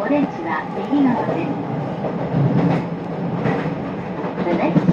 オレンジは右側です。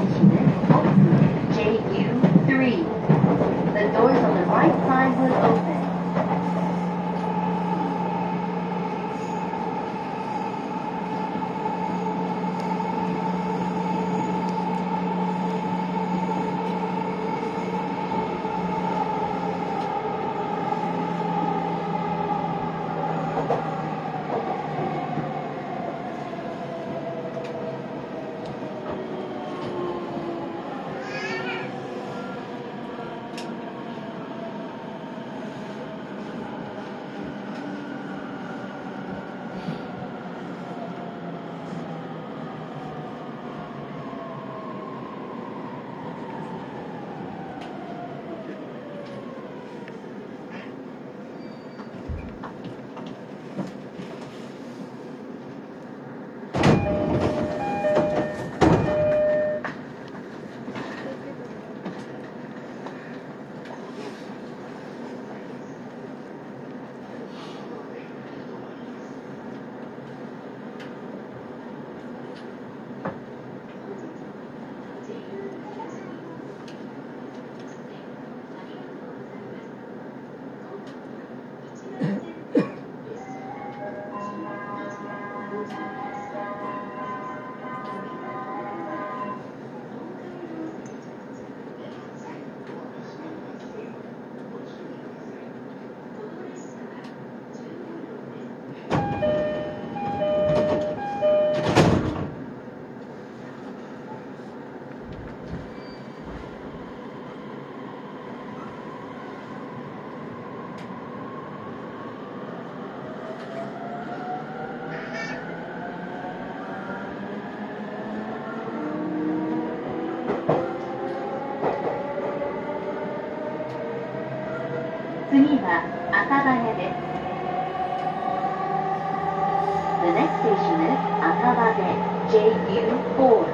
次は赤羽です The next station is 赤羽 JU4